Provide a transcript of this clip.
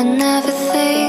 I never think